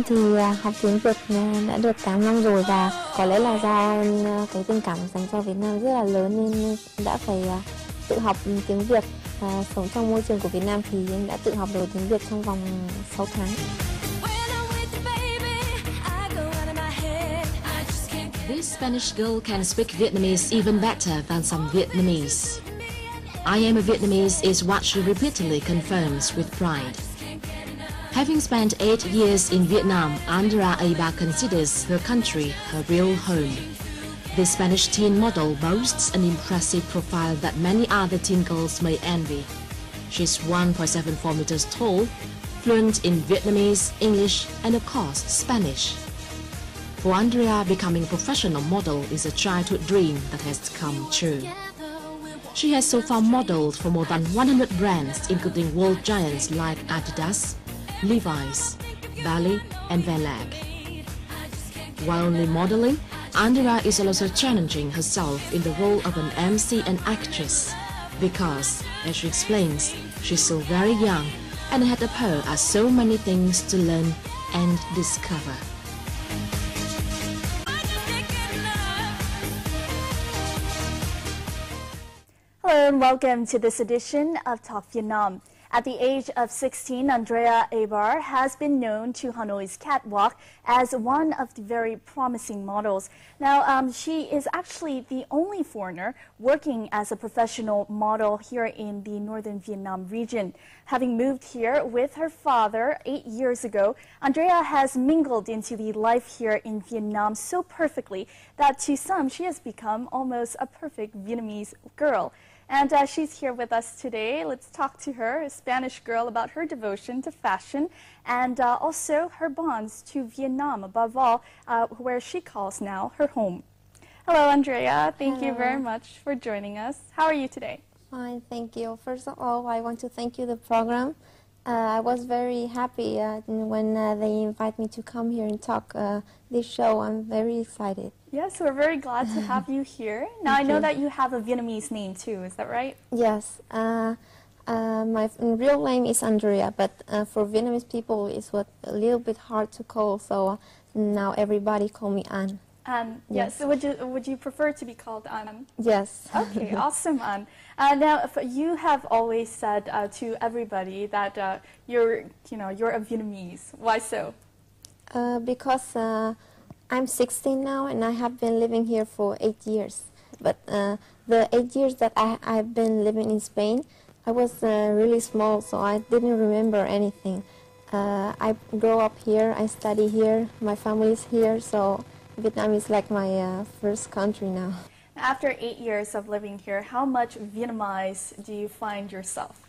Em thì à, học tiếng Việt à, đã được 8 năm rồi và có lẽ là do à, cái tình cảm dành cho Việt Nam rất là lớn nên đã phải tự học tiếng Việt và sống trong môi trường của Việt Nam thì em đã tự học được tiếng Việt trong vòng 6 tháng. This Spanish girl can speak Vietnamese even better than some Vietnamese. I am a Vietnamese is what she repeatedly confirms with pride. Having spent eight years in Vietnam, Andrea Aba considers her country her real home. The Spanish teen model boasts an impressive profile that many other teen girls may envy. She's 1.74 meters tall, fluent in Vietnamese, English, and of course, Spanish. For Andrea, becoming a professional model is a childhood dream that has come true. She has so far modeled for more than 100 brands, including world giants like Adidas, Levi's, Bally, and Lack. While only modeling, Andrea is also challenging herself in the role of an MC and actress because, as she explains, she's still very young and ahead of her are so many things to learn and discover. Hello and welcome to this edition of Talk Vietnam. At the age of 16, Andrea Abar has been known to Hanoi's catwalk as one of the very promising models. Now, um, she is actually the only foreigner working as a professional model here in the northern Vietnam region. Having moved here with her father eight years ago, Andrea has mingled into the life here in Vietnam so perfectly that to some she has become almost a perfect Vietnamese girl. And uh, she's here with us today. Let's talk to her, a Spanish girl, about her devotion to fashion and uh, also her bonds to Vietnam, above all, uh, where she calls now her home. Hello, Andrea. Thank Hello. you very much for joining us. How are you today? Fine, thank you. First of all, I want to thank you the program. Uh, I was very happy uh, when uh, they invite me to come here and talk uh, this show. I'm very excited. Yes, we're very glad to have you here. Now, I know you. that you have a Vietnamese name too, is that right? Yes, uh, uh, my real name is Andrea, but uh, for Vietnamese people, it's what a little bit hard to call. So now everybody call me An. Um, yes. Yes. So would you would you prefer to be called An? Yes. Okay, awesome, An. Uh, now, if you have always said uh, to everybody that uh, you're, you know, you're a Vietnamese. Why so? Uh, because uh, I'm 16 now and I have been living here for eight years. But uh, the eight years that I, I've been living in Spain, I was uh, really small, so I didn't remember anything. Uh, I grow up here, I study here, my family is here, so Vietnam is like my uh, first country now. After eight years of living here, how much Vietnamese do you find yourself?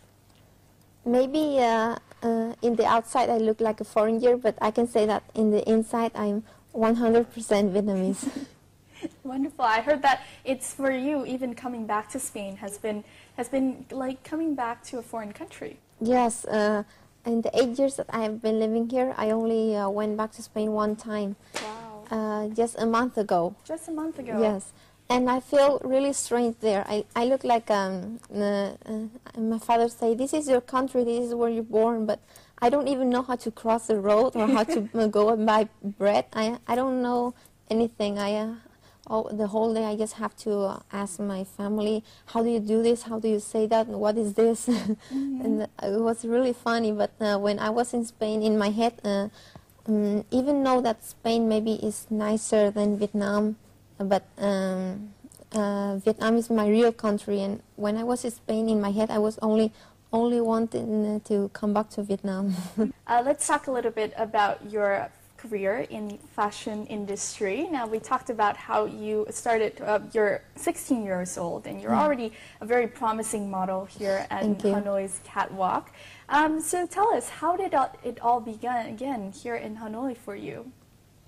Maybe uh, uh, in the outside I look like a foreigner, but I can say that in the inside I'm 100% Vietnamese. Wonderful. I heard that it's for you. Even coming back to Spain has been has been like coming back to a foreign country. Yes, uh, in the eight years that I have been living here, I only uh, went back to Spain one time, Wow. uh, just a month ago. Just a month ago. Yes, and I feel really strange there. I, I look like um, uh, uh, my father say, "This is your country. This is where you're born," but I don't even know how to cross the road or how to uh, go and buy bread. I I don't know anything. I. Uh, Oh, the whole day I just have to uh, ask my family, how do you do this? How do you say that? What is this? and it was really funny. But uh, when I was in Spain, in my head, uh, um, even though that Spain maybe is nicer than Vietnam, but um, uh, Vietnam is my real country. And when I was in Spain, in my head, I was only only wanting to come back to Vietnam. Uh, let's talk a little bit about your career in the fashion industry. Now, we talked about how you started, uh, you're 16 years old, and you're already a very promising model here at. Hanoi's Catwalk. Um, so tell us, how did it all begin again here in Hanoi for you?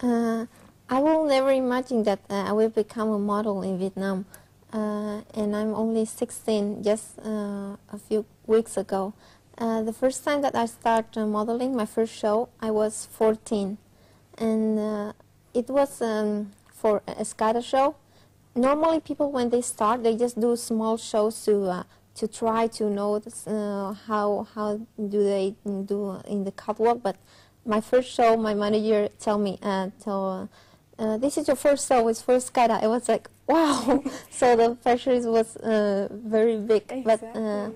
Uh, I will never imagine that uh, I will become a model in Vietnam. Uh, and I'm only 16, just uh, a few weeks ago. Uh, the first time that I started modeling, my first show, I was 14. And it was um, for a Escada show. Normally, people, when they start, they just do small shows to to try to know uh, how how do they do in the catwalk. But my first show, my manager tell me, uh, tell, uh, this is your first show, it's first skydiving. I was like, wow. so the pressure was uh, very big. But uh,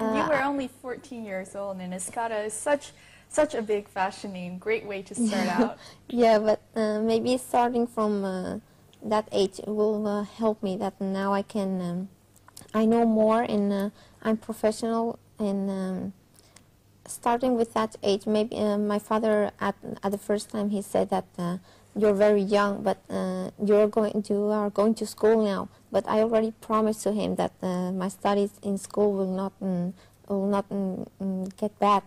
you uh, were only 14 years old, and Escada is such such a big fashion name. Great way to start out. yeah, but uh, maybe starting from uh, that age will uh, help me. That now I can, um, I know more, and uh, I'm professional. And um, starting with that age, maybe my father at at the first time he said that uh, you're very young, but uh, you're going to are going to school now. But I already promised to him that uh, my studies in school will not mm, will not mm, mm, get bad.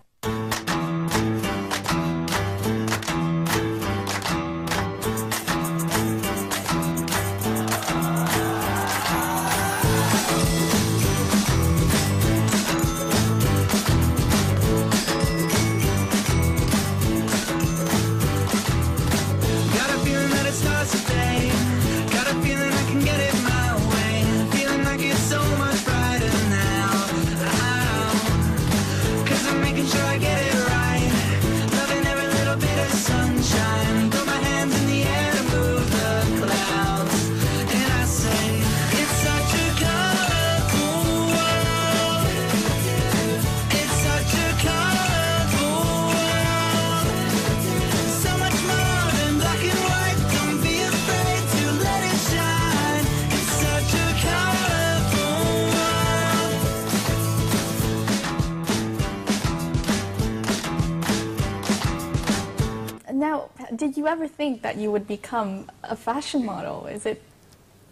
You ever think that you would become a fashion model? Is it,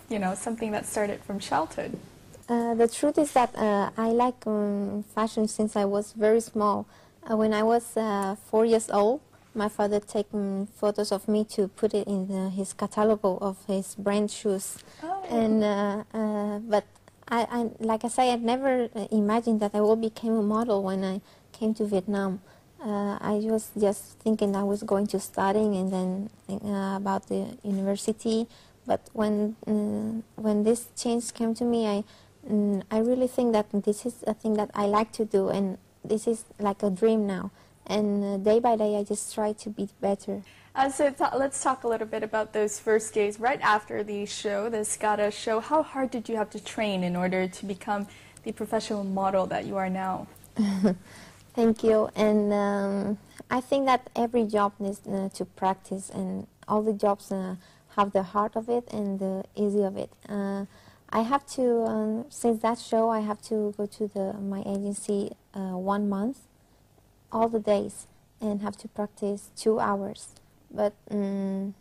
you know, something that started from childhood? Uh, the truth is that uh, I like um, fashion since I was very small. Uh, when I was uh, four years old, my father taken photos of me to put it in the, his catalog of his brand shoes. Oh. And uh, uh, but I, I, like I say, I never uh, imagined that I will become a model when I came to Vietnam. Uh, I was just thinking I was going to studying and then uh, about the university. But when mm, when this change came to me, I mm, I really think that this is a thing that I like to do, and this is like a dream now. And uh, day by day, I just try to be better. Uh, so let's talk a little bit about those first days right after the show, the Escada show. How hard did you have to train in order to become the professional model that you are now? Thank you. And um, I think that every job needs uh, to practice, and all the jobs uh, have the hard of it and the easy of it. Uh, I have to, um, since that show, I have to go to the my agency uh, one month, all the days, and have to practice two hours. But um,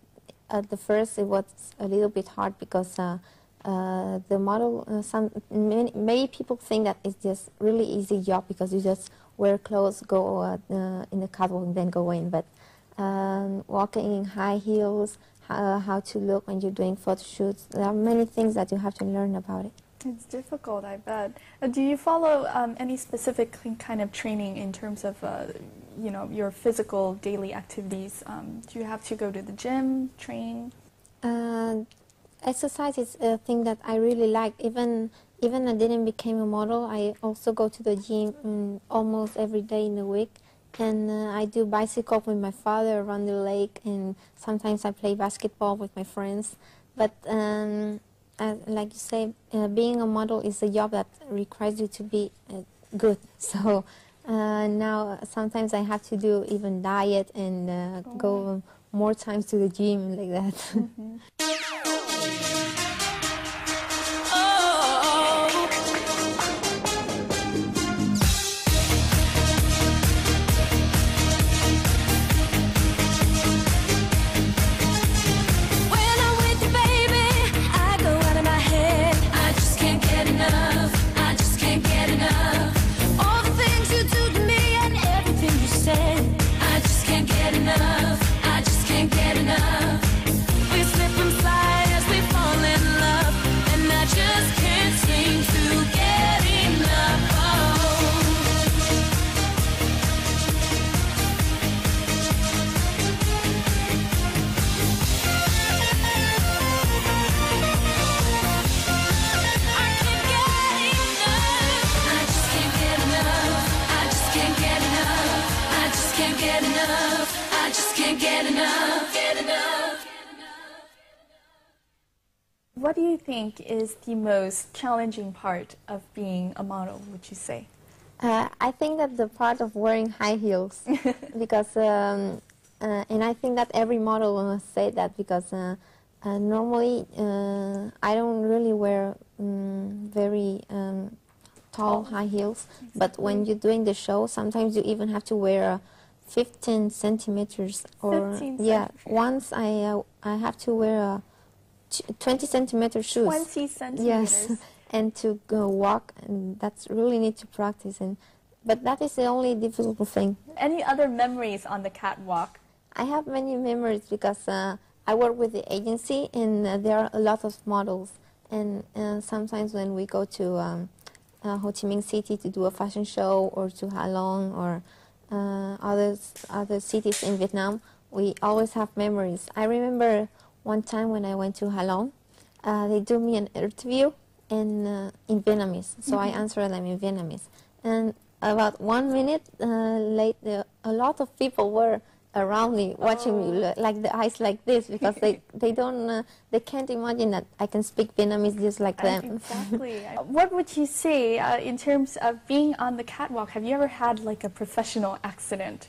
at the first, it was a little bit hard because. Uh, uh, the model, some many, many people think that it's just really easy job because you just wear clothes, go uh, uh, in the catwalk, and then go in. But um, walking in high heels, how, how to look when you're doing photo shoots, there are many things that you have to learn about it. It's difficult, I bet. Uh, do you follow um, any specific kind of training in terms of, uh, you know, your physical daily activities? Um, do you have to go to the gym, train? Uh, exercise is a thing that I really like. Even even I didn't become a model. I also go to the gym um, almost every day in the week, and uh, I do bicycle with my father around the lake, and sometimes I play basketball with my friends. But um, uh, like you say, uh, being a model is a job that requires you to be uh, good. So. Uh, now sometimes I have to do even diet and uh, go more times to the gym like that. When What do you think is the most challenging part of being a model, would you say? Uh, I think that the part of wearing high heels, because, um, uh, and I think that every model will say that because uh, uh, normally uh, I don't really wear um, very um, tall high heels, but when you're doing the show, sometimes you even have to wear uh, 15 centimeters or 15 yeah. centimeters. Once I uh, I have to wear a 20 centimeter shoes. 20 centimeters. Yes, and to go walk, and that's really need to practice. And but that is the only difficult thing. Any other memories on the catwalk? I have many memories because uh, I work with the agency, and uh, there are a lot of models. And uh, sometimes when we go to um, uh, Ho Chi Minh City to do a fashion show, or to Ha Long, or uh, other other cities in Vietnam, we always have memories. I remember one time when I went to Ha Long, uh, they do me an interview in uh, in Vietnamese, so I answered them in Vietnamese. And about one minute uh, later, a lot of people were around me watching me like the eyes like this because they they don't uh, they can't imagine that I can speak Vietnamese just like them. Exactly. what would you say uh, in terms of being on the catwalk? Have you ever had like a professional accident?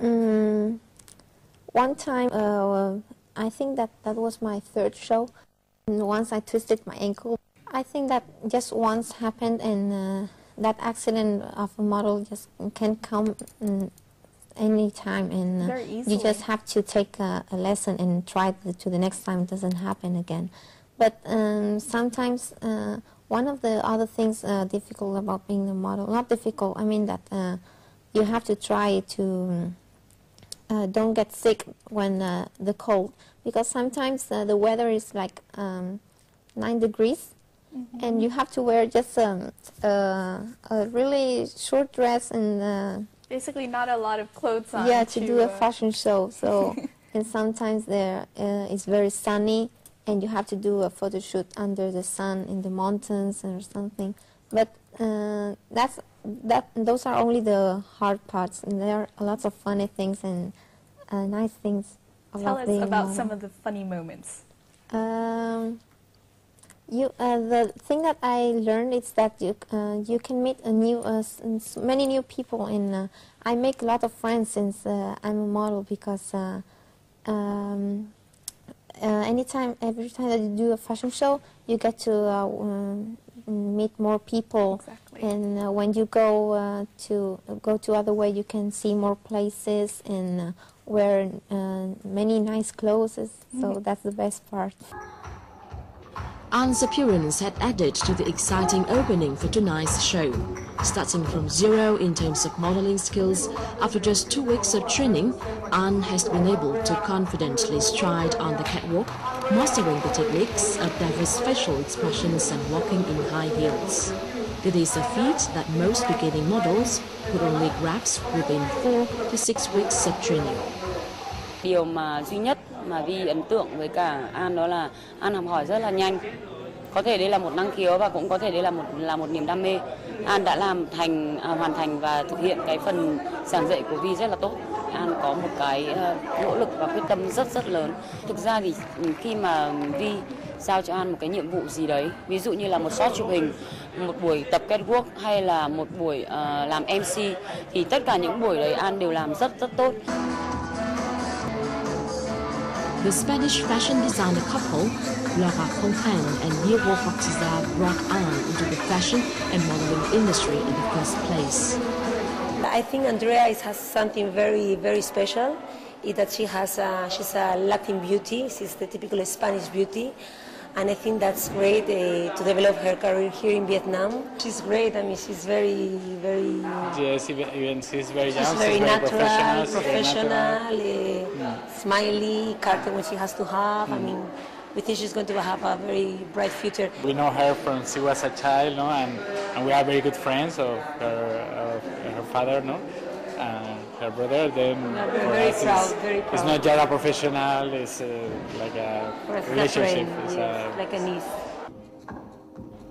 Mm, one time, uh, I think that that was my third show. And once I twisted my ankle. I think that just once happened, and uh, that accident of a model just can come any time, and uh, you just have to take a, a lesson and try the, to the next time it doesn't happen again. But um, sometimes uh, one of the other things uh, difficult about being a model, not difficult, I mean that uh, you have to try to uh, don't get sick when uh, the cold because sometimes uh, the weather is like um, nine degrees and you have to wear just um, uh, a really short dress and uh, Basically, not a lot of clothes on. yeah to do a uh, fashion show so and sometimes there uh, it's very sunny and you have to do a photo shoot under the sun in the mountains or something but uh, that's that those are only the hard parts and there are lots of funny things and uh, nice things Tell about us about model. some of the funny moments. Um, you uh, the thing that I learned is that you uh, you can meet a new uh, many new people and uh, I make a lot of friends since uh, I'm a model because uh, um, uh, anytime every time that you do a fashion show you get to uh, um, meet more people Exactly. and uh, when you go uh, to go to other way you can see more places and uh, wear uh, many nice clothes so that's the best part. Anne's appearance had added to the exciting opening for tonight's show. Starting from zero in terms of modeling skills, after just two weeks of training, Anne has been able to confidently stride on the catwalk, mastering the techniques of diverse facial expressions and walking in high heels. It is a feat that most beginning models could only grasp within four to six weeks of training. Điều mà duy nhất mà Vi ấn tượng với cả An đó là An học hỏi rất là nhanh. Có thể đây là một năng khiếu và cũng có thể đây là một là một niềm đam mê. An đã làm thành à, hoàn thành và thực hiện cái phần giảng dạy của Vi rất là tốt. An có một cái ờ, nỗ lực và quyết tâm rất rất lớn. Thực ra thì ừ, khi mà Vi giao cho An một cái nhiệm vụ gì đấy, ví dụ như là một shot chụp hình, một buổi tập catwalk hay là một buổi ờ, làm MC thì tất cả những buổi đấy An đều làm rất rất tốt. The Spanish fashion designer couple, Laura Fontaine and Diego Foxiza, brought Anne into the fashion and modeling industry in the first place. I think Andrea has something very, very special. Is that she has a, she's a Latin beauty. She's the typical Spanish beauty, and I think that's great uh, to develop her career here in Vietnam. She's great. I mean, she's very, very. Yes, even, even she's very young. She's very natural, professional. she's very professional, natural. uh, smiley, character when she has to have. I mean, we think she's going to have a very bright future. We know her from she was a child, no, and, and we are very good friends of her, of her father, no, and her brother. Then We are very, for very us, proud, it's, very It's not just a professional. It's uh, like a For us, it's a relationship. friend, It's yes, a, like a niece.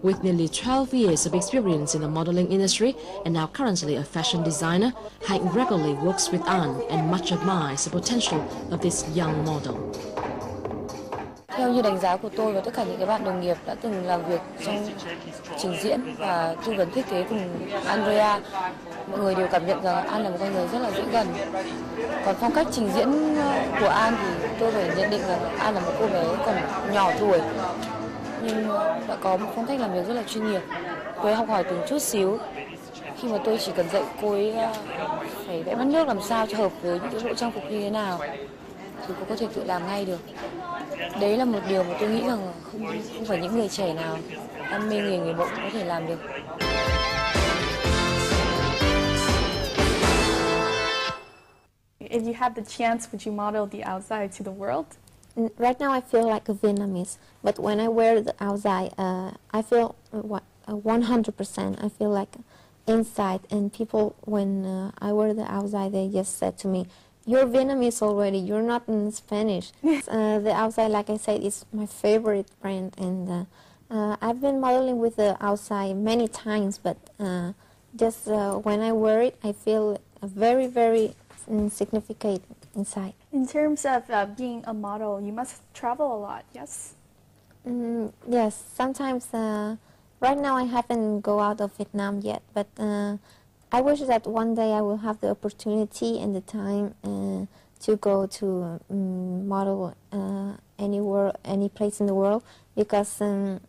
With nearly 12 years of experience in the modeling industry and now currently a fashion designer, Hạnh regularly works with An and much admires the potential of this young model. Theo như đánh giá của tôi và tất cả những cái bạn đồng nghiệp đã từng làm việc trong trình diễn và tư vấn thiết kế cùng Andrea, mọi người đều cảm nhận rằng An là một con người rất là dễ gần. Còn phong cách trình diễn ờ, của An thì tôi phải nhận định rằng An là một cô bé còn nhỏ tuổi nhưng đã có một phong cách làm việc rất là chuyên nghiệp. Cô ấy học hỏi từng chút xíu. Khi mà tôi chỉ cần dạy cô ấy ờ, phải vẽ mắt nước làm sao cho hợp với những cái bộ trang phục như thế nào thì cô có thể tự làm ngay được đấy là một điều mà tôi nghĩ rằng không không phải những người trẻ nào đam mê nghề người mẫu có thể làm được If you had the chance, would you model the outside to the world? Right now, I feel like a Vietnamese, but when I wear the outside, uh, I feel uh, what uh, 100%. I feel like inside, and people when uh, I wear the outside, they just said to me, "You're Vietnamese already. You're not in Spanish." uh, the áo dài, like I said, is my favorite brand, and uh, uh, I've been modeling with the áo dài many times, but uh, just uh, when I wear it, I feel very, very significant inside. In terms of uh, being a model, you must travel a lot, yes? Mm, yes, sometimes. Uh, right now, I haven't go out of Vietnam yet, but uh, I wish that one day I will have the opportunity and the time uh, to go to um, model uh, anywhere, any place in the world, because um,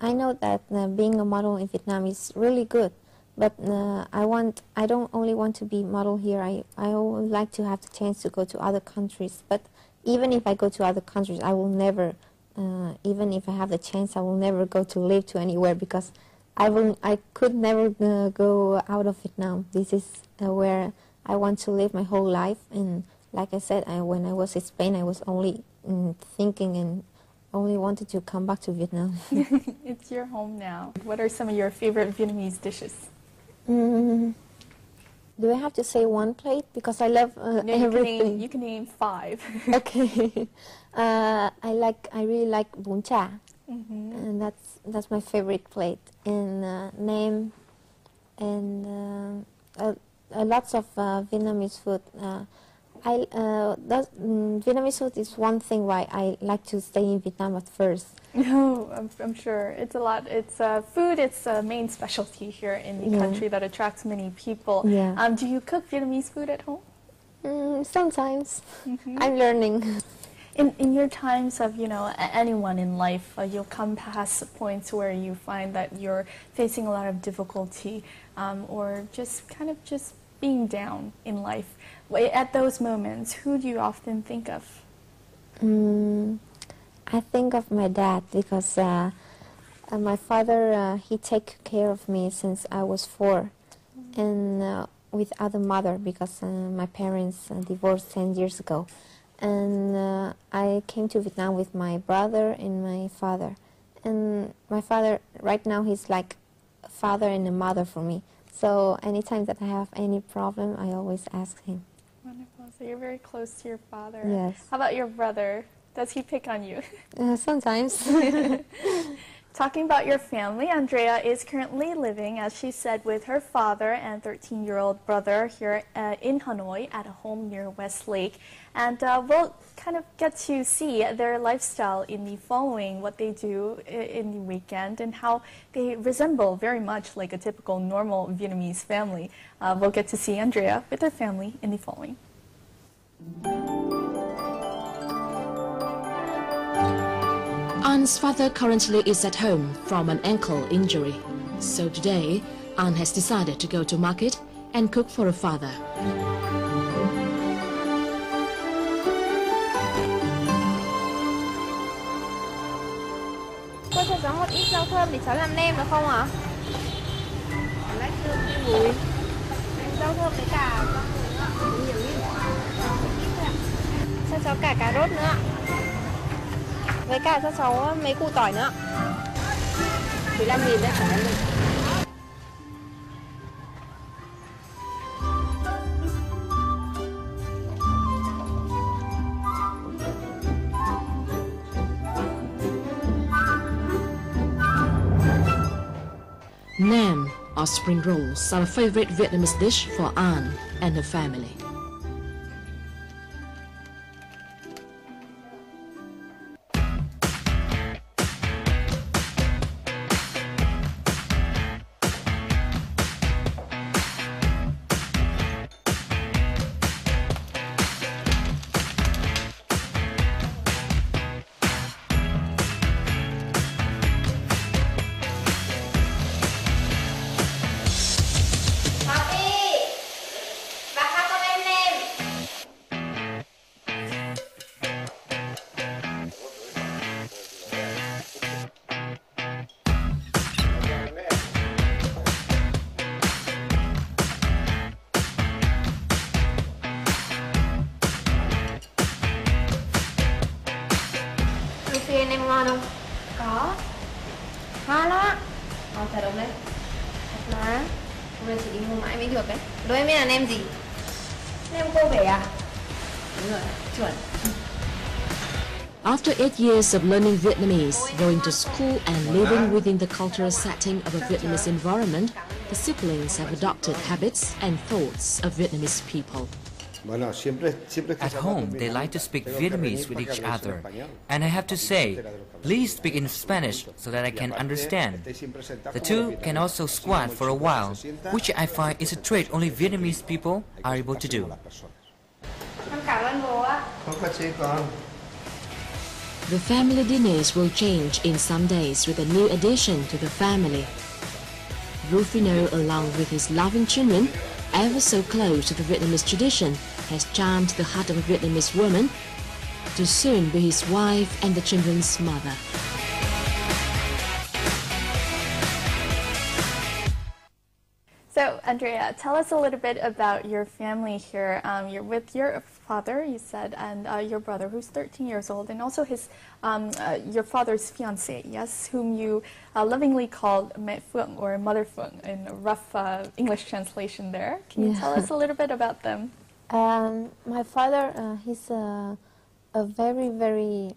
I know that uh, being a model in Vietnam is really good. But uh, I want, I don't only want to be model here. I, I would like to have the chance to go to other countries. But even if I go to other countries, I will never, uh, even if I have the chance, I will never go to live to anywhere because I will, I could never uh, go out of Vietnam. This is uh, where I want to live my whole life. And like I said, I, when I was in Spain, I was only mm, thinking and only wanted to come back to Vietnam. it's your home now. What are some of your favorite Vietnamese dishes? Mm. Do I have to say one plate because I love uh, No, you, can everything? name, you can name five. okay. Uh, I like. I really like bún chả, Mhm. and that's that's my favorite plate. And uh, name, and uh, uh, lots of uh, Vietnamese food. Uh, I uh, that, mm, Vietnamese food is one thing why I like to stay in Vietnam at first. No, I'm, I'm sure it's a lot. It's uh, food. It's a main specialty here in the Yeah. country that attracts many people. Yeah. Um, do you cook Vietnamese food at home? Mm, sometimes I'm learning. In, in your times of, you know, anyone in life, uh, you'll come past points where you find that you're facing a lot of difficulty um, or just kind of just being down in life. At those moments, who do you often think of? Mm, I think of my dad because uh, uh, my father uh, he take care of me since I was four, and uh, with other mother because uh, my parents divorced ten years ago, and uh, I came to Vietnam with my brother and my father, and my father right now he's like a father and a mother for me. So anytime that I have any problem, I always ask him. Wonderful. So you're very close to your father. Yes. How about your brother? Does he pick on you? Uh, sometimes. Talking about your family, Andrea is currently living, as she said, with her father and 13 year old brother here uh, in Hanoi at a home near Westlake. And uh, we'll kind of get to see their lifestyle in the following, what they do in the weekend, and how they resemble very much like a typical normal Vietnamese family. Uh, we'll get to see Andrea with her family in the following. An's father currently is at home from an ankle injury. So today, An has decided to go to market and cook for her father. Rau thơm để cháu làm nem được không ạ? Lát thơm với mùi. Rau thơm với cả Cho cháu cả cà rốt nữa ạ. Với cả cho cháu mấy củ tỏi nữa 15 nghìn đấy cả mình Nam spring rolls are a favorite Vietnamese dish for An and her family. Nem gì? Nem cô vẻ à? Đúng rồi, chuẩn After eight years of learning Vietnamese, going to school and living within the cultural setting of a Vietnamese environment, the siblings have adopted habits and thoughts of Vietnamese people. At home, they like to speak Vietnamese with each other. And I have to say, please speak in Spanish so that I can understand. The two can also squat for a while, which I find is a trait only Vietnamese people are able to do. Em cảm ơn bố ạ The family dinners will change in some days with a new addition to the family. Rufino, along with his loving children, ever so close to the Vietnamese tradition, has charmed the heart of a Vietnamese woman to soon be his wife and the children's mother. So, Andrea, tell us a little bit about your family here. Um, you're with your father, you said, and uh, your brother, who's 13 years old, and also his, um, uh, your father's fiancée, yes, whom you uh, lovingly called Mẹ Phượng or Mother Phượng in a rough uh, English translation there. Can you Yeah. tell us a little bit about them? Um, my father, uh, he's a, a very, very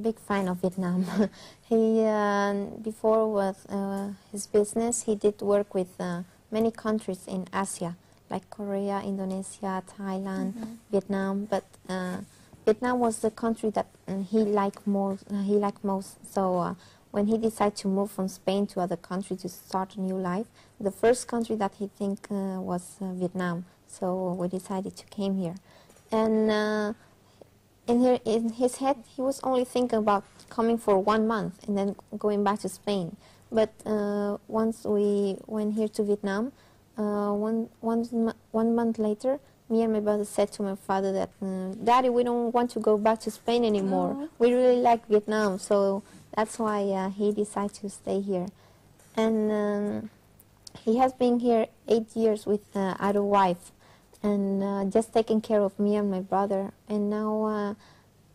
big fan of Vietnam. he, uh, before with uh, his business, he did work with uh, many countries in Asia, like Korea, Indonesia, Thailand, Vietnam. But uh, Vietnam was the country that uh, he liked more. Uh, he liked most. So uh, when he decided to move from Spain to other country to start a new life, the first country that he think uh, was uh, Vietnam. So we decided to came here, and uh, in, her, in his head he was only thinking about coming for one month and then going back to Spain. But uh, once we went here to Vietnam, uh, one, one, one month later, me and my brother said to my father that, uh, Daddy, we don't want to go back to Spain anymore. We really like Vietnam, so that's why uh, he decided to stay here. And um, he has been here eight years with uh, other wife and uh, just taking care of me and my brother. And now uh,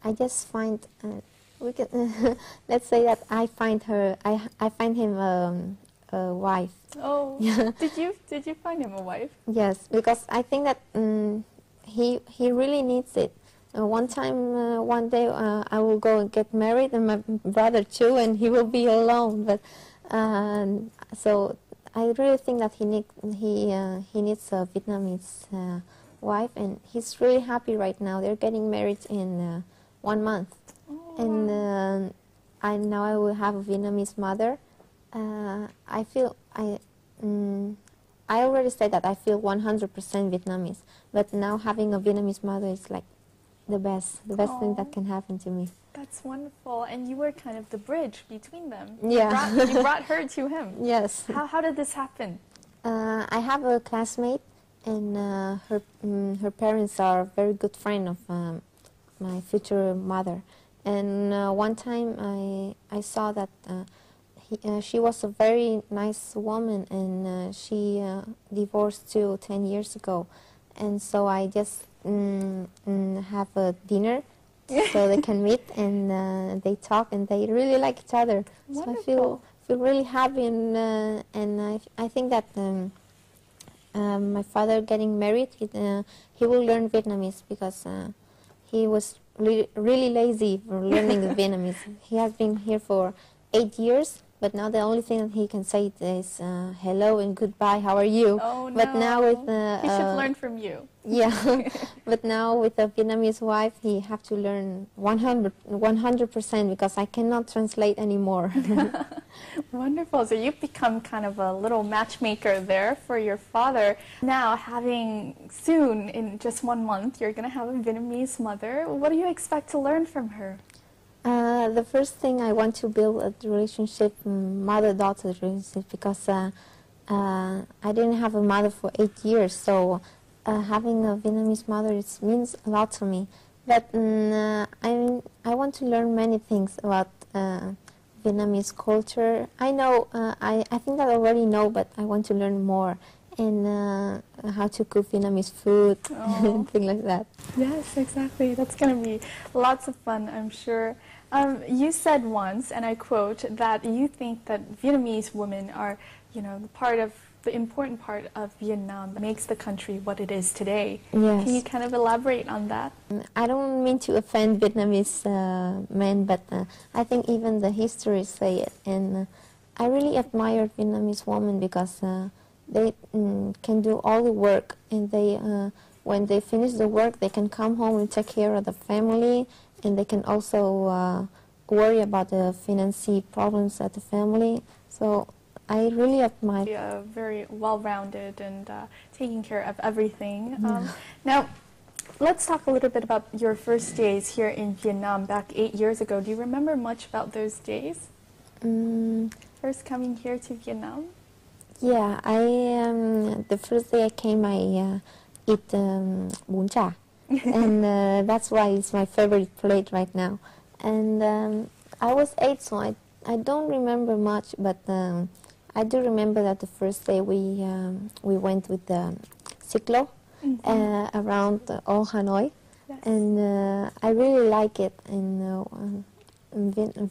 I just find uh, we can let's say that I find her I I find him um, a wife. Oh, Yeah. did you did you find him a wife? Yes, because I think that um, he he really needs it. Uh, one time, uh, one day, uh, I will go and get married, and my brother too, and he will be alone. But um, so I really think that he need he uh, he needs a Vietnamese uh, wife, and he's really happy right now. They're getting married in uh, one month, and uh, I now I will have a Vietnamese mother. Uh, I feel I. Mm, I already said that I feel 100% Vietnamese, but now having a Vietnamese mother is like the best, the best thing that can happen to me. That's wonderful, and you were kind of the bridge between them. Yeah. you brought, you brought her to him. Yes. How how did this happen? Uh, I have a classmate, and uh, her mm, her parents are a very good friend of um, my future mother. And uh, one time I I saw that uh, he, uh, she was a very nice woman, and uh, she uh, divorced too ten years ago. And so I just mm, mm, have a dinner. so they can meet and uh, they talk and they really like each other. So I feel feel really happy and uh, and I, I think that um, um, my father getting married he, uh, he will learn Vietnamese because uh, he was really, really lazy for learning Vietnamese. He has been here for eight years but now the only thing that he can say is uh, hello and goodbye. How are you? Oh, but now with no. uh, He should uh, learn from you. yeah, but now with a Vietnamese wife, he have to learn 100 percent because I cannot translate anymore. Wonderful. So you've become kind of a little matchmaker there for your father. Now, having soon, in just one month, you're going to have a Vietnamese mother. What do you expect to learn from her? Uh, the first thing I want to build a relationship, mm, mother-daughter relationship, because uh, uh, I didn't have a mother for eight years, so uh, having a Vietnamese mother it means a lot to me. But mm, uh, I I want to learn many things about uh, Vietnamese culture. I know uh, I I think I already know, but I want to learn more and uh, how to cook Vietnamese food Oh. and things like that. Yes, exactly. That's going to be lots of fun, I'm sure. Um, you said once, and I quote, that you think that Vietnamese women are, you know, the part of the important part of Vietnam that makes the country what it is today. Yes. Can you kind of elaborate on that? I don't mean to offend Vietnamese uh, men, but uh, I think even the history say it, and uh, I really admire Vietnamese women because uh, they mm, can do all the work, and they uh, when they finish the work, they can come home and take care of the family, and they can also uh, worry about the financial problems at the family. So I really admire. Be, uh, very well-rounded and uh, taking care of everything. Um, now, let's talk a little bit about your first days here in Vietnam back eight years ago. Do you remember much about those days? Mm, First coming here to Vietnam? Yeah, I um, the first day I came, I uh, eat um, bún chả, and uh, that's why it's my favorite plate right now. And um, I was eight, so I I don't remember much, but um, I do remember that the first day we um, we went with the cyclo uh, around uh, all Hanoi, Yes. and uh, I really like it. And uh, um,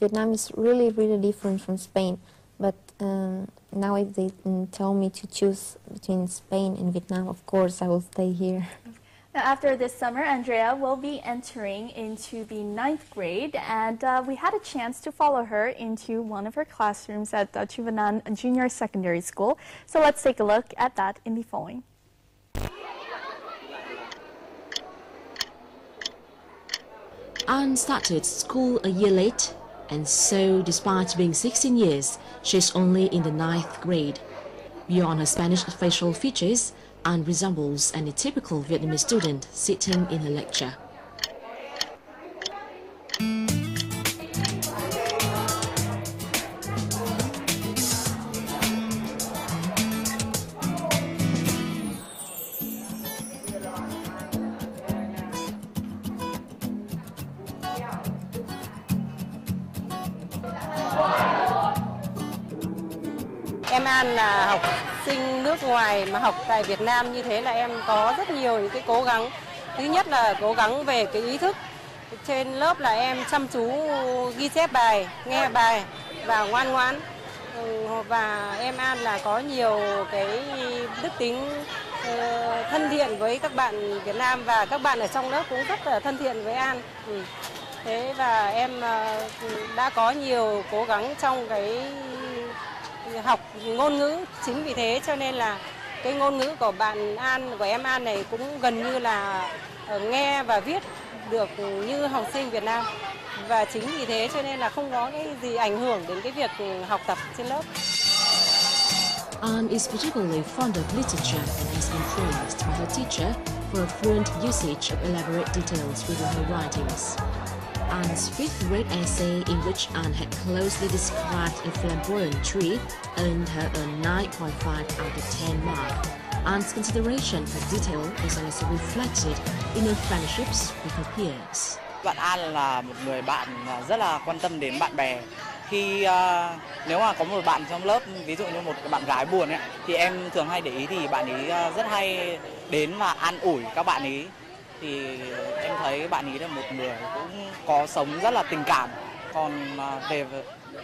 Vietnam is really really different from Spain, but um, now if they mm, tell me to choose between Spain and Vietnam, of course I will stay here. Now, after this summer, Andrea will be entering into the ninth grade, and uh, we had a chance to follow her into one of her classrooms at uh, Chu Van An Junior Secondary School. So let's take a look at that in the following. Anne started school a year late, and so, despite being 16 years, she's only in the ninth grade. Beyond her Spanish facial features, Anne resembles any typical Vietnamese student sitting in a lecture. Em An là học sinh nước ngoài mà học tại Việt Nam như thế là em có rất nhiều những cái cố gắng. Thứ nhất là cố gắng về cái ý thức. Trên lớp là em chăm chú ghi chép bài, nghe bài và ngoan ngoãn. Ừ, và em An là có nhiều cái đức tính ờ, thân thiện với các bạn Việt Nam và các bạn ở trong lớp cũng rất là thân thiện với An. Ừ. Thế và em ờ, đã có nhiều cố gắng trong cái học ngôn ngữ chính vì thế cho nên là cái ngôn ngữ của bạn An, của em An này cũng gần như là ờ, nghe và viết được như học sinh Việt Nam và chính vì thế cho nên là không có cái gì ảnh hưởng đến cái việc học tập trên lớp. Anne is particularly fond of literature and has been praised by her teacher for a fluent usage of elaborate details within her writings. Anne's fifth grade essay, in which Anne had closely described a flamboyant tree, earned her a 9.5 out of 10 mark. Anne's consideration for detail is also reflected in her friendships with her peers. Bạn An là một người bạn rất là quan tâm đến bạn bè. Khi uh, nếu mà có một bạn trong lớp, ví dụ như một bạn gái buồn ấy, thì em thường hay để ý thì bạn ấy ờ, rất hay đến và an ủi các bạn ấy. Thì thấy bạn ấy là một người cũng có sống rất là tình cảm. Còn à, về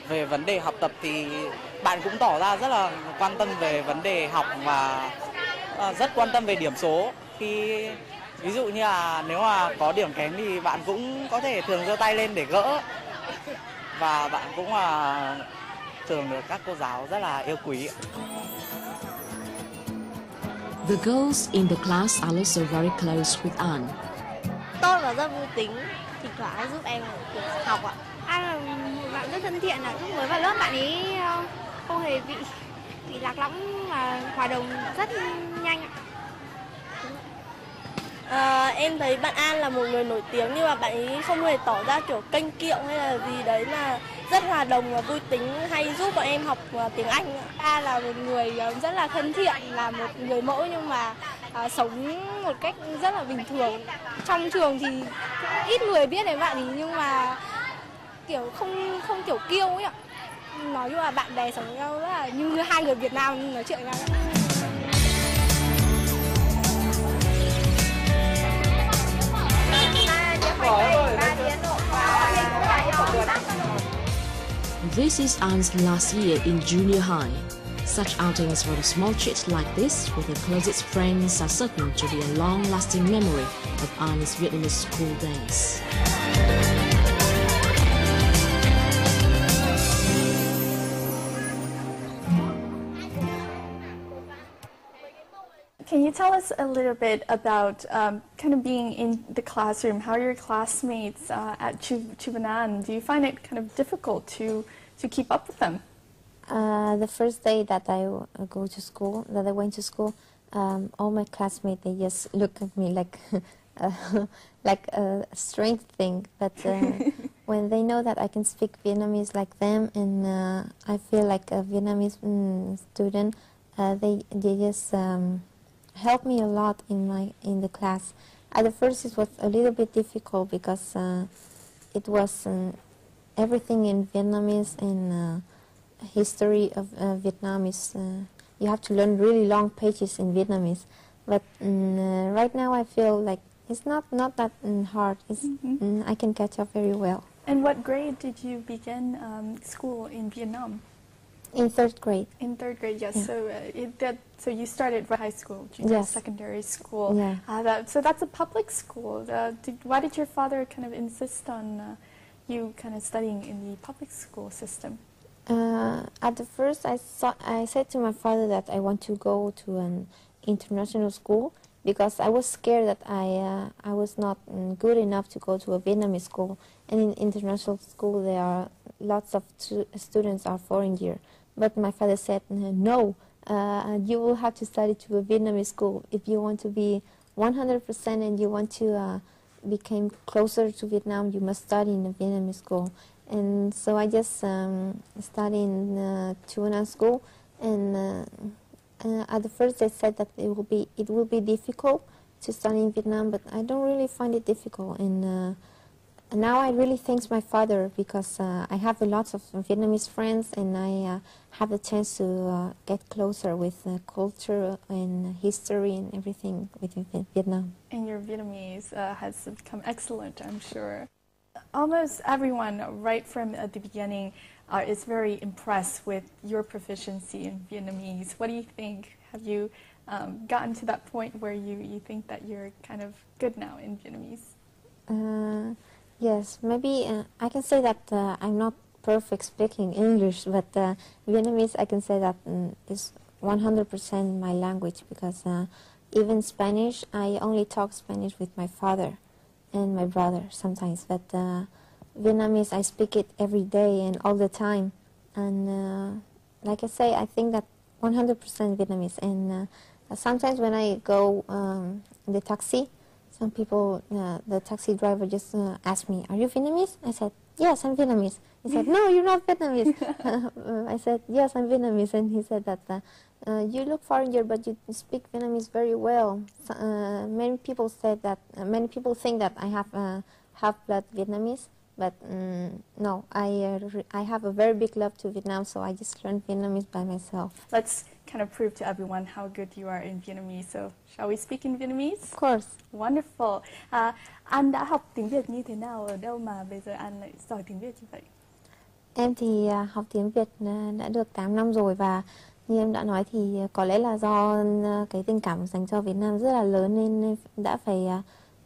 về vấn đề học tập thì bạn cũng tỏ ra rất là quan tâm về vấn đề học và à, rất quan tâm về điểm số. Khi, ví dụ như là nếu mà có điểm kém thì bạn cũng có thể thường giơ tay lên để gỡ và bạn cũng là thường được các cô giáo rất là yêu quý. The girls in the class are also very close with Anne. Tôi và rất vui tính, thỉnh thoảng giúp em học ạ. An là một bạn rất thân thiện, là lúc mới vào lớp bạn ấy ờ, không hề bị bị lạc lõng mà hòa đồng rất nhanh ạ. À, em thấy bạn An là một người nổi tiếng nhưng mà bạn ấy không hề tỏ ra kiểu kênh kiệu hay là gì đấy mà rất hòa đồng và vui tính hay giúp bọn em học à, tiếng Anh. ạ. An là một người ờ, rất là thân thiện, là một người mẫu nhưng mà à, sống một cách rất là bình thường. Trong trường thì cũng ít người biết đến bạn ấy nhưng mà kiểu không không kiểu kiêu ấy ạ. Nói chung là bạn bè sống với nhau rất là như hai người Việt Nam nói chuyện với nhau. This is Anne's last year in junior high. Such outings for a small chit like this with her closest friends are certain to be a long-lasting memory of Anne's Vietnamese school days. Can you tell us a little bit about um, kind of being in the classroom? How are your classmates uh, at Chu, Chubanan? Do you find it kind of difficult to, to keep up with them? Uh, the first day that I go to school, that I went to school, um, all my classmates they just look at me like, uh, like a strange thing. But uh, when they know that I can speak Vietnamese like them, and uh, I feel like a Vietnamese mm, student, uh, they they just um, help me a lot in my in the class. At the first, it was a little bit difficult because uh, it was um, everything in Vietnamese and uh, history of uh, Vietnam is uh, you have to learn really long pages in Vietnamese. But mm, uh, right now, I feel like it's not not that mm, hard. It's, mm, I can catch up very well. And what grade did you begin um, school in Vietnam? In third grade. In third grade, yes. Yeah. So uh, it, that, so you started high school, junior Yes. secondary school. Yeah. Uh, that, so that's a public school. Uh, did, why did your father kind of insist on uh, you kind of studying in the public school system? Uh, at the first, I saw, I said to my father that I want to go to an international school because I was scared that I uh, I was not mm, good enough to go to a Vietnamese school. And in international school, there are lots of stu- students are foreign year. But my father said no. Uh, you will have to study to a Vietnamese school if you want to be 100% and you want to uh, become closer to Vietnam. You must study in a Vietnamese school. And so I just um, studied in uh, Chu Van An school, and uh, uh, at the first they said that it will be it will be difficult to study in Vietnam, but I don't really find it difficult. And uh, now I really thanks my father because uh, I have a lot of Vietnamese friends, and I uh, have the chance to get closer with culture and history and everything within Vietnam. And your Vietnamese has become excellent, I'm sure. Almost everyone, right from uh, the beginning, uh, is very impressed with your proficiency in Vietnamese. What do you think? Have you um, gotten to that point where you, you think that you're kind of good now in Vietnamese? Uh, yes, maybe uh, I can say that uh, I'm not perfect speaking English, but uh, Vietnamese I can say that mm, is 100% my language because uh, even Spanish, I only talk Spanish with my father and my brother sometimes, but uh, Vietnamese I speak it every day and all the time. And uh, like I say, I think that 100% Vietnamese. And uh, sometimes when I go um, in the taxi, some people, uh, the taxi driver just uh, asked me, "Are you Vietnamese?" I said, "Yes, I'm Vietnamese." He said, "No, you're not Vietnamese." I said, "Yes, I'm Vietnamese," and he said that. Uh, uh, you look foreigner, but you speak Vietnamese very well. So, uh, many people said that. Uh, many people think that I have uh, half blood Vietnamese, but mm, no, I uh, I have a very big love to Vietnam, so I just learned Vietnamese by myself. Let's kind of prove to everyone how good you are in Vietnamese. So, shall we speak in Vietnamese? Of course. Wonderful. À, anh đã học tiếng Việt như thế nào ở đâu mà bây giờ anh lại giỏi tiếng Việt như vậy? Em thì à, học tiếng Việt à, đã được 8 năm rồi và như em đã nói thì có lẽ là do cái tình cảm dành cho Việt Nam rất là lớn nên đã phải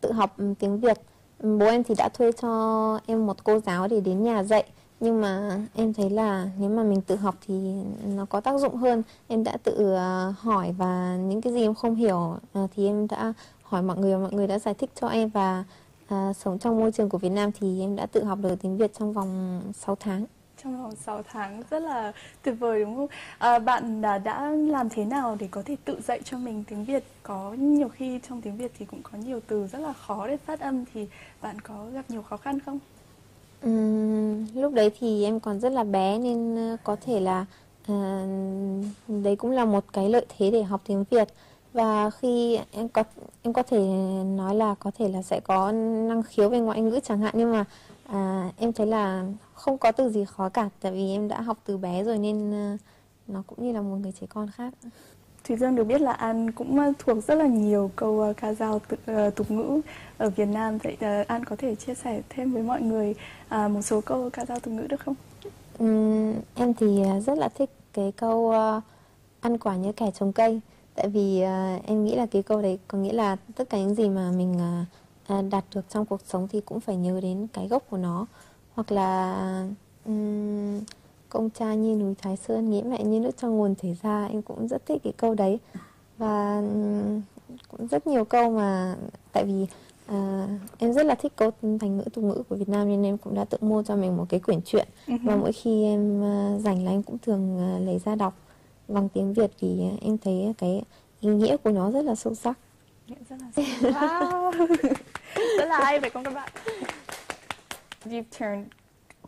tự học ừ, tiếng Việt. Bố em thì đã thuê cho em một cô giáo để đến nhà dạy. Nhưng mà em thấy là nếu mà mình tự học thì nó có tác dụng hơn. Em đã tự ờ, hỏi và những cái gì em không hiểu ờ, thì em đã hỏi mọi người và mọi người đã giải thích cho em. Và à, sống trong môi trường của Việt Nam thì em đã tự học được tiếng Việt trong vòng 6 tháng. Trong vòng 6 tháng rất là tuyệt vời đúng không? À, bạn đã, đã làm thế nào để có thể tự dạy cho mình tiếng Việt? Có nhiều khi trong tiếng Việt thì cũng có nhiều từ rất là khó để phát âm thì bạn có gặp nhiều khó khăn không? Uhm, lúc đấy thì em còn rất là bé nên ờ, có thể là ờ, đấy cũng là một cái lợi thế để học tiếng Việt và khi em có em có thể nói là có thể là sẽ có năng khiếu về ngoại ngữ chẳng hạn nhưng mà à, em thấy là không có từ gì khó cả tại vì em đã học từ bé rồi nên ờ, nó cũng như là một người trẻ con khác. Thùy Dương được biết là An cũng ờ, thuộc rất là nhiều câu ờ, ca dao tự, tục ngữ ở Việt Nam. Vậy An có thể chia sẻ thêm với mọi người à, một số câu ca dao tục ngữ được không? Ừm, em thì rất là thích cái câu ăn quả nhớ kẻ trồng cây tại vì em nghĩ là cái câu đấy có nghĩa là tất cả những gì mà mình đạt được trong cuộc sống thì cũng phải nhớ đến cái gốc của nó. Hoặc là ừm, công cha như núi Thái Sơn nghĩ mẹ như nước trong nguồn chảy ra em cũng rất thích cái câu đấy. Và ừm, cũng rất nhiều câu mà tại vì ờ, em rất là thích câu thành ngữ tục ngữ của Việt Nam nên em cũng đã tự mua cho mình một cái quyển truyện. Ừ và mỗi khi em ờ, rảnh là em cũng thường ờ, lấy ra đọc bằng tiếng Việt thì em thấy cái ý nghĩa của nó rất là sâu sắc. Rất là wow. rất là hay phải không các bạn? You've turned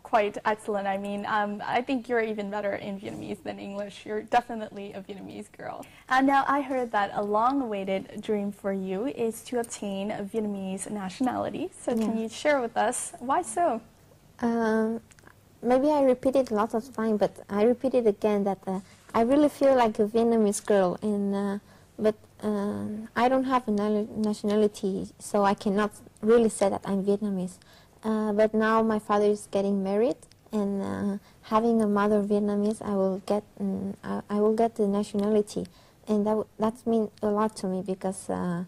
quite excellent. I mean, um, I think you're even better in Vietnamese than English. You're definitely a Vietnamese girl. And now I heard that a long-awaited dream for you is to obtain a Vietnamese nationality. So can you share with us why so? Um, maybe I repeat it a lot of time, but I repeat it again that uh, I really feel like a Vietnamese girl, and uh, but uh, I don't have a nationality, so I cannot really say that I'm Vietnamese. Uh, but now my father is getting married, and uh, having a mother Vietnamese, I will get mm, I, I will get the nationality, and that w- that means a lot to me because. Uh,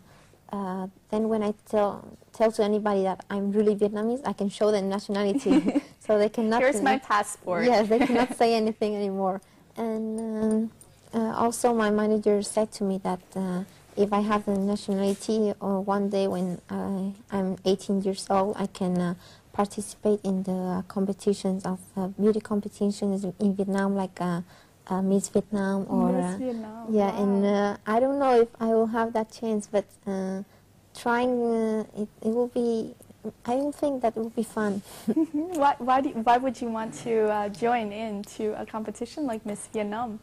uh, then when I tell tell to anybody that I'm really Vietnamese, I can show them nationality, so they cannot. Here's my passport. Yes, they cannot say anything anymore. And um, uh, also, my manager said to me that uh, if I have the nationality, or one day when I, I'm 18 years old, I can uh, participate in the uh, competitions of uh, beauty competitions in Vietnam, like uh, uh, Miss Vietnam or Miss uh, Vietnam, yeah. And uh, I don't know if I will have that chance, but uh, trying uh, it, it will be. I don't think that will be fun. why, why, do, why would you want to uh, join into a competition like Miss Vietnam?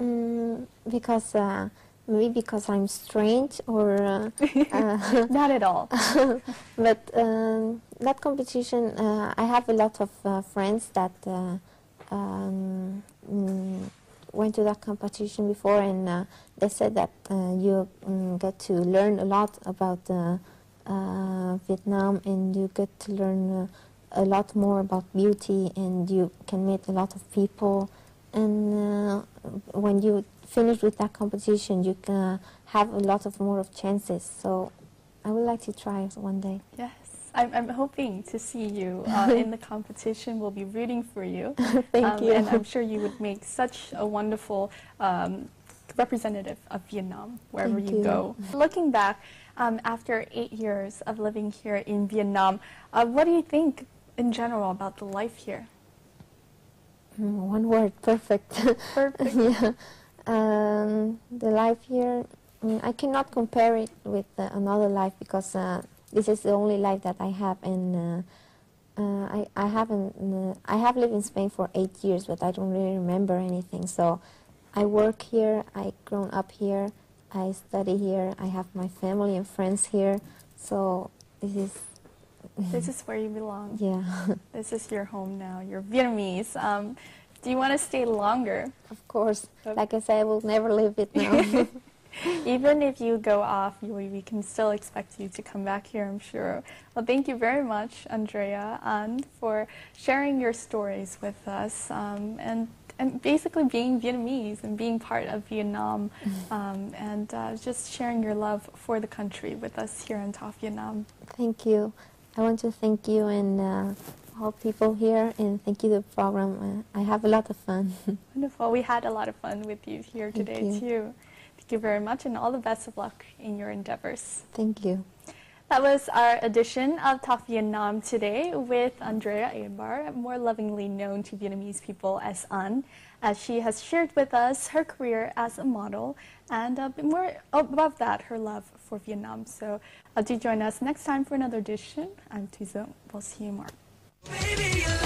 Mm, because uh, maybe because I'm strange or uh, uh, not at all. but um, that competition, uh, I have a lot of uh, friends that uh, um, mm, went to that competition before, and uh, they said that uh, you mm, get to learn a lot about uh, uh, Vietnam, and you get to learn uh, a lot more about beauty, and you can meet a lot of people. And uh, when you finish with that competition, you can have a lot of more of chances. So I would like to try it one day. Yes, I'm, I'm hoping to see you uh, in the competition. We'll be rooting for you. Thank Um, you. And I'm sure you would make such a wonderful um, representative of Vietnam wherever Thank you, you. go. Looking back, um, after eight years of living here in Vietnam, uh, what do you think in general about the life here? Mm, One word, perfect. Perfect. yeah. Um, the life here, mm, I cannot compare it with uh, another life because uh, this is the only life that I have, and uh, uh, I I haven't uh, I have lived in Spain for eight years, but I don't really remember anything. So I work here, I grown up here, I study here, I have my family and friends here. So this is This is where you belong. yeah. This is your home now. You're Vietnamese. Um, do you want to stay longer? Of course. Like I said, I will never leave Vietnam. Even if you go off, we can still expect you to come back here, I'm sure. Well, thank you very much, Andrea, and for sharing your stories with us um, and, and basically being Vietnamese and being part of Vietnam um, and uh, just sharing your love for the country with us here in Talk Vietnam. Thank you. I want to thank you and uh, all people here, and thank you the program. Uh, I have a lot of fun. Wonderful. We had a lot of fun with you here Thank today, you. too. Thank you very much, and all the best of luck in your endeavors. thank you. That was our edition of Talk Vietnam today with Andrea Aybar, more lovingly known to Vietnamese people as An, as she has shared with us her career as a model and uh, more above that, her love for Vietnam. So uh, do join us next time for another edition. I'm Dung. We'll see you more. Baby, you